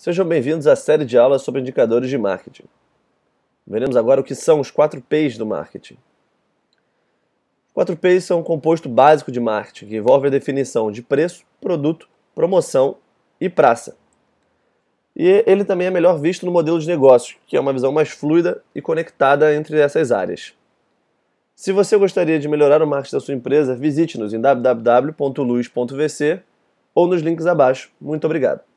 Sejam bem-vindos à série de aulas sobre indicadores de marketing. Veremos agora o que são os 4 P's do marketing. Os 4 P's são um composto básico de marketing que envolve a definição de preço, produto, promoção e praça. E ele também é melhor visto no modelo de negócios, que é uma visão mais fluida e conectada entre essas áreas. Se você gostaria de melhorar o marketing da sua empresa, visite-nos em www.luz.vc ou nos links abaixo. Muito obrigado.